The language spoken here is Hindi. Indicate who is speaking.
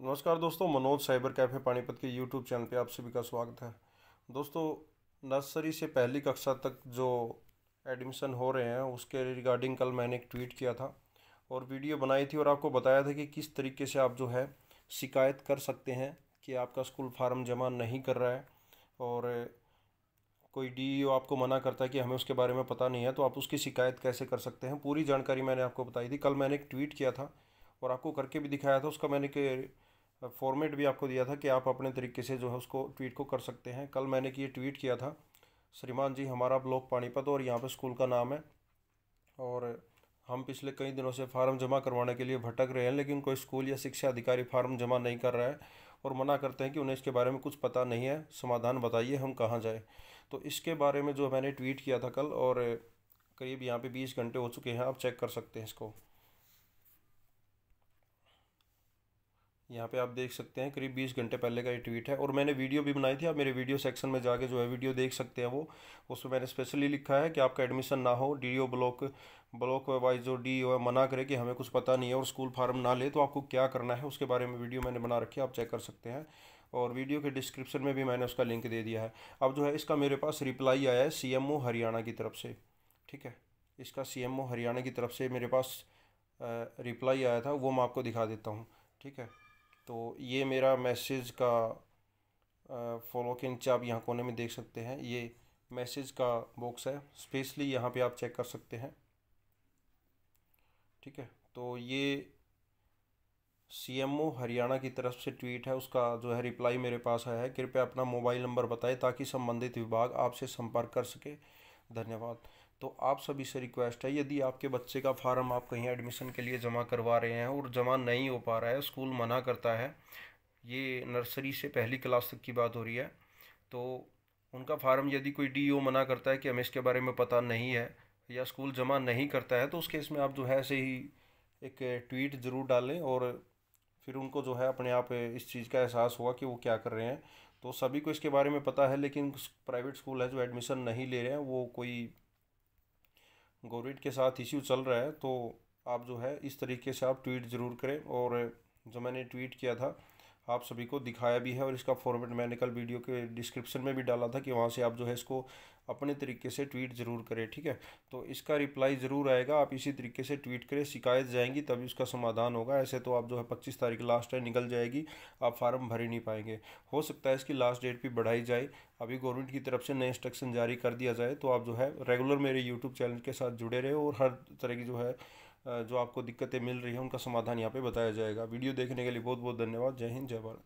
Speaker 1: नमस्कार दोस्तों, मनोज साइबर कैफ़े पानीपत के यूट्यूब चैनल पे आप सभी का स्वागत है। दोस्तों, नर्सरी से पहली कक्षा तक जो एडमिशन हो रहे हैं, उसके रिगार्डिंग कल मैंने एक ट्वीट किया था और वीडियो बनाई थी और आपको बताया था कि किस तरीके से आप जो है शिकायत कर सकते हैं कि आपका स्कूल फार्म जमा नहीं कर रहा है और कोई डीईओ आपको मना करता है कि हमें उसके बारे में पता नहीं है तो आप उसकी शिकायत कैसे कर सकते हैं? पूरी जानकारी मैंने आपको बताई थी। कल मैंने एक ट्वीट किया था और आपको करके भी दिखाया था, उसका मैंने कि फॉर्मेट भी आपको दिया था कि आप अपने तरीके से जो है उसको ट्वीट को कर सकते हैं। कल मैंने कि ये ट्वीट किया था। श्रीमान जी, हमारा ब्लॉक पानीपत और यहाँ पे स्कूल का नाम है। और हम पिछले कई दिनों से फार्म जमा करवाने के लिए भटक रहे हैं, लेकिन कोई स्कूल या शिक्षा अधिकारी फार्म जमा नहीं कर रहा है और मना करते हैं कि उन्हें इसके बारे में कुछ पता नहीं है। समाधान बताइए हम कहाँ जाए। तो इसके बारे में जो मैंने ट्वीट किया था कल और करीब यहाँ पे बीस घंटे हो चुके हैं, आप चेक कर सकते हैं इसको। यहाँ पे आप देख सकते हैं, करीब बीस घंटे पहले का ये ट्वीट है। और मैंने वीडियो भी बनाई थी, आप मेरे वीडियो सेक्शन में जाके जो है वीडियो देख सकते हैं वो। उसमें मैंने स्पेशली लिखा है कि आपका एडमिशन ना हो डीओ ब्लॉक ब्लॉक वाइज जो डी ओ मना करे कि हमें कुछ पता नहीं है और स्कूल फार्म ना ले तो आपको क्या करना है, उसके बारे में वीडियो मैंने बना रखी है, आप चेक कर सकते हैं। और वीडियो के डिस्क्रिप्शन में भी मैंने उसका लिंक दे दिया है। अब जो है इसका मेरे पास रिप्लाई आया है सीएमओ हरियाणा की तरफ़ से। ठीक है? इसका सीएमओ हरियाणा की तरफ़ से मेरे पास रिप्लाई आया था, वो मैं आपको दिखा देता हूँ। ठीक है? तो ये मेरा मैसेज का फॉलो के नीचे आप यहाँ कोने में देख सकते हैं। ये मैसेज का बॉक्स है। स्पेशली यहाँ पे आप चेक कर सकते हैं। ठीक है? तो ये सीएमओ हरियाणा की तरफ़ से ट्वीट है। उसका जो है रिप्लाई मेरे पास आया है। कृपया अपना मोबाइल नंबर बताएँ ताकि संबंधित विभाग आपसे संपर्क कर सके। धन्यवाद। तो आप सभी से रिक्वेस्ट है, यदि आपके बच्चे का फार्म आप कहीं एडमिशन के लिए जमा करवा रहे हैं और जमा नहीं हो पा रहा है स्कूल मना करता है, ये नर्सरी से पहली क्लास तक की बात हो रही है तो उनका फार्म यदि कोई डीओ मना करता है कि हमें इसके बारे में पता नहीं है या स्कूल जमा नहीं करता है तो उस केस में आप जो है ऐसे ही एक ट्वीट ज़रूर डालें और फिर उनको जो है अपने आप इस चीज़ का एहसास हुआ कि वो क्या कर रहे हैं। तो सभी को इसके बारे में पता है, लेकिन प्राइवेट स्कूल है जो एडमिशन नहीं ले रहे हैं, वो कोई गवर्नमेंट के साथ इश्यू चल रहा है तो आप जो है इस तरीके से आप ट्वीट ज़रूर करें और जो मैंने ट्वीट किया था आप सभी को दिखाया भी है और इसका फॉर्मेट मैंने कल वीडियो के डिस्क्रिप्शन में भी डाला था कि वहाँ से आप जो है इसको अपने तरीके से ट्वीट ज़रूर करें, ठीक है? तो इसका रिप्लाई ज़रूर आएगा, आप इसी तरीके से ट्वीट करें, शिकायत जाएँगी, तभी उसका समाधान होगा। ऐसे तो आप जो है पच्चीस तारीख लास्ट है, निकल जाएगी, आप फार्म भर ही नहीं पाएँगे। हो सकता है इसकी लास्ट डेट भी बढ़ाई जाए। अभी गवर्नमेंट की तरफ़ से नए इंस्ट्रक्शन जारी कर दिया जाए तो आप जो है रेगुलर मेरे यूट्यूब चैनल के साथ जुड़े रहे और हर तरह की जो है जो आपको दिक्कतें मिल रही हैं, उनका समाधान यहाँ पे बताया जाएगा। वीडियो देखने के लिए बहुत बहुत धन्यवाद। जय हिंद, जय भारत।